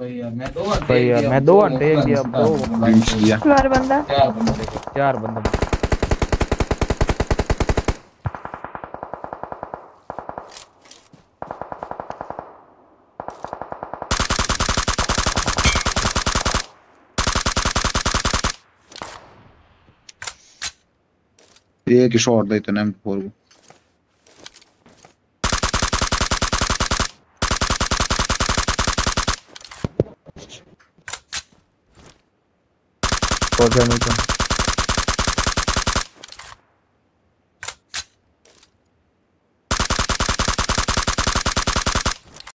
भैया मैं दो घंटे भैया मैं दो घंटे दिया दो दिया फ्लोर बंदा चार बंदे। चार बंदे। एक शॉट देते ना फोर को 我在那个